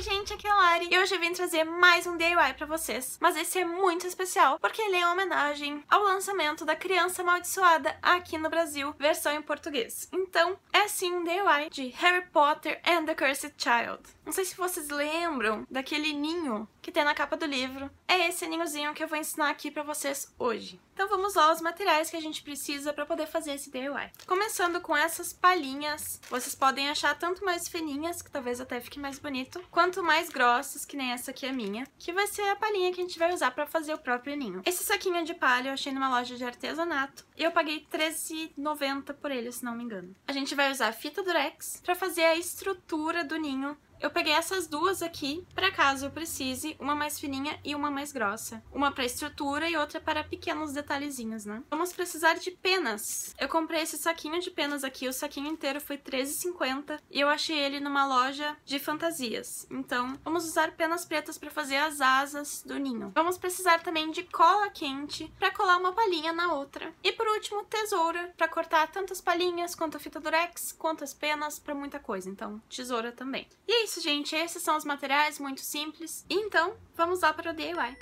Oi gente, aqui é a Lari e hoje eu vim trazer mais um DIY pra vocês. Mas esse é muito especial porque ele é uma homenagem ao lançamento da Criança Amaldiçoada aqui no Brasil, versão em português. Então, é sim um DIY de Harry Potter and the Cursed Child. Não sei se vocês lembram daquele ninho que tem na capa do livro. É esse ninhozinho que eu vou ensinar aqui pra vocês hoje. Então vamos lá aos materiais que a gente precisa para poder fazer esse DIY. Começando com essas palhinhas, vocês podem achar tanto mais fininhas, que talvez até fique mais bonito, quanto mais grossas, que nem essa aqui é minha, que vai ser a palhinha que a gente vai usar para fazer o próprio ninho. Esse saquinho de palha eu achei numa loja de artesanato e eu paguei R$13,90 por ele, se não me engano. A gente vai usar fita durex para fazer a estrutura do ninho eu peguei essas duas aqui, para caso eu precise, uma mais fininha e uma mais grossa. Uma para estrutura e outra para pequenos detalhezinhos, né? Vamos precisar de penas. Eu comprei esse saquinho de penas aqui, o saquinho inteiro foi R$13,50 e eu achei ele numa loja de fantasias. Então, vamos usar penas pretas para fazer as asas do ninho. Vamos precisar também de cola quente para colar uma palhinha na outra. E por último, tesoura para cortar tanto as palhinhas quanto a fita durex, quanto as penas, para muita coisa. Então, tesoura também. E é isso, gente. Esses são os materiais, muito simples. Então, vamos lá para o DIY.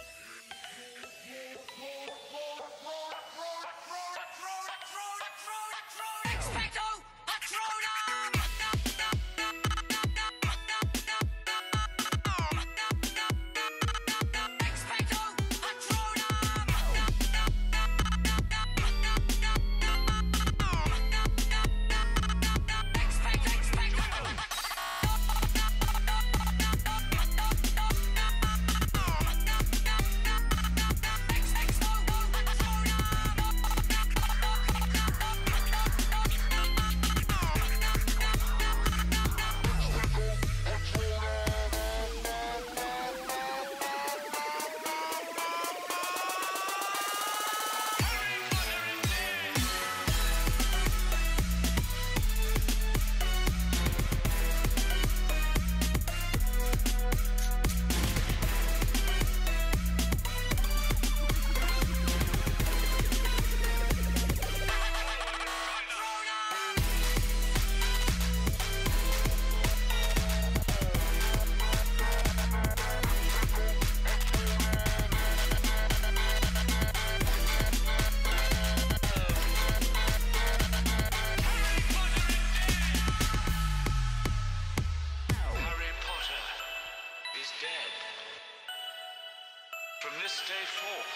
From this day forth,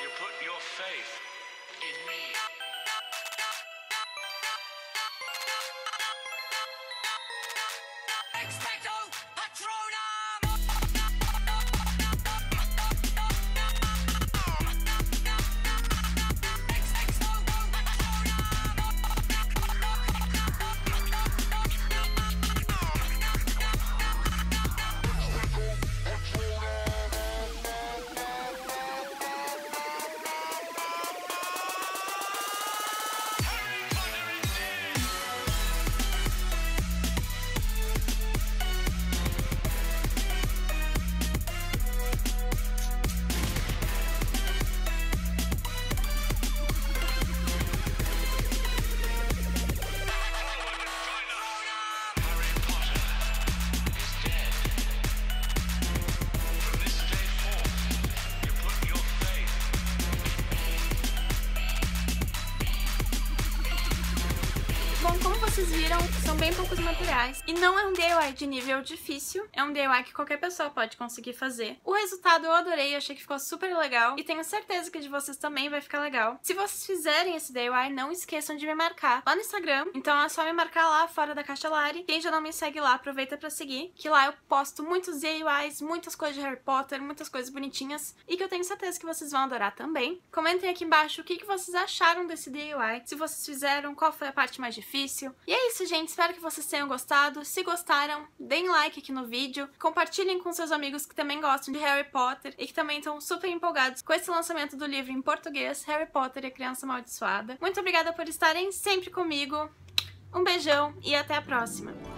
you put your faith in me. Bom, como vocês viram, são bem poucos materiais e não é um DIY de nível difícil, é um DIY que qualquer pessoa pode conseguir fazer. O resultado eu adorei, achei que ficou super legal e tenho certeza que de vocês também vai ficar legal. Se vocês fizerem esse DIY, não esqueçam de me marcar lá no Instagram, então é só me marcar lá fora da Caixa Lari. Quem já não me segue lá, aproveita pra seguir, que lá eu posto muitos DIYs, muitas coisas de Harry Potter, muitas coisas bonitinhas e que eu tenho certeza que vocês vão adorar também. Comentem aqui embaixo o que, que vocês acharam desse DIY, se vocês fizeram, qual foi a parte mais difícil, difícil. E é isso, gente. Espero que vocês tenham gostado. Se gostaram, deem like aqui no vídeo. Compartilhem com seus amigos que também gostam de Harry Potter e que também estão super empolgados com esse lançamento do livro em português, Harry Potter e a Criança Amaldiçoada. Muito obrigada por estarem sempre comigo. Um beijão e até a próxima!